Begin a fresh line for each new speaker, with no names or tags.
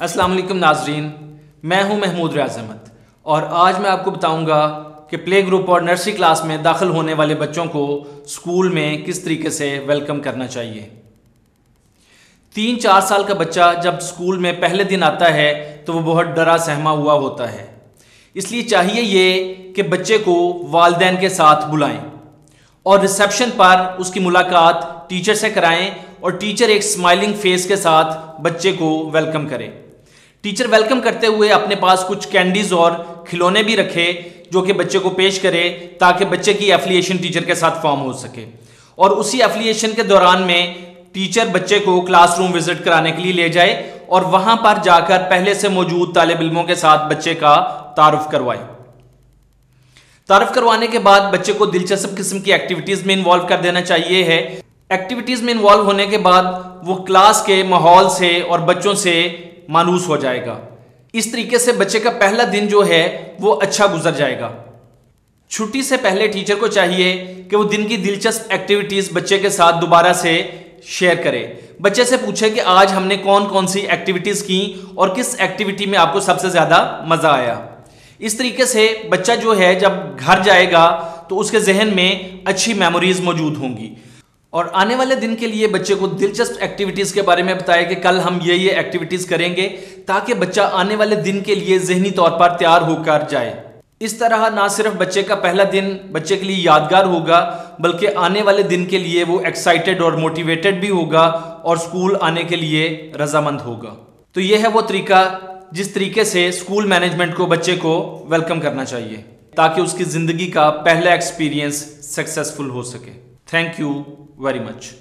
अस्सलाम वालेकुम नाजरीन। मैं हूँ महमूद रियाज अहमद। और आज मैं आपको बताऊँगा कि प्ले ग्रुप और नर्सरी क्लास में दाखिल होने वाले बच्चों को स्कूल में किस तरीके से वेलकम करना चाहिए। तीन चार साल का बच्चा जब स्कूल में पहले दिन आता है तो वो बहुत डरा सहमा हुआ होता है। इसलिए चाहिए ये कि बच्चे को वालदेन के साथ बुलाएँ और रिसेप्शन पर उसकी मुलाकात टीचर से कराएँ और टीचर एक स्माइलिंग फेस के साथ बच्चे को वेलकम करे। टीचर वेलकम करते हुए अपने पास कुछ कैंडीज और खिलौने भी रखे, जो कि बच्चे को पेश करे, ताकि बच्चे की एफिलिएशन टीचर के साथ फॉर्म हो सके। और उसी एफिलिएशन के दौरान में टीचर बच्चे को क्लासरूम विज़िट कराने के लिए ले जाए और वहाँ पर जाकर पहले से मौजूद तालब इलमों के साथ बच्चे का तारुफ करवाए। तारुफ करवाने के बाद बच्चे को दिलचस्प किस्म की एक्टिविटीज़ में इन्वॉल्व कर देना चाहिए है। एक्टिविटीज़ में इन्वॉल्व होने के बाद वो क्लास के माहौल से और बच्चों से मानूस हो जाएगा। इस तरीके से बच्चे का पहला दिन जो है, वो अच्छा गुजर जाएगा। छुट्टी से पहले टीचर को चाहिए कि वो दिन की दिलचस्प एक्टिविटीज़ बच्चे के साथ दोबारा से शेयर करे। बच्चे से पूछे कि आज हमने कौन कौन सी एक्टिविटीज़ की और किस एक्टिविटी में आपको सबसे ज़्यादा मज़ा आया। इस तरीके से बच्चा जो है, जब घर जाएगा तो उसके जहन में अच्छी मेमोरीज मौजूद होंगी। और आने वाले दिन के लिए बच्चे को दिलचस्प एक्टिविटीज़ के बारे में बताया कि कल हम ये ये एक्टिविटीज़ करेंगे ताकि बच्चा आने वाले दिन के लिए जहनी तौर पर तैयार होकर जाए। इस तरह ना सिर्फ़ बच्चे का पहला दिन बच्चे के लिए यादगार होगा, बल्कि आने वाले दिन के लिए वो एक्साइटेड और मोटिवेटेड भी होगा और स्कूल आने के लिए रजामंद होगा। तो ये है वो तरीका, जिस तरीके से स्कूल मैनेजमेंट को बच्चे को वेलकम करना चाहिए, ताकि उसकी ज़िंदगी का पहला एक्सपीरियंस सक्सेसफुल हो सके। Thank you very much.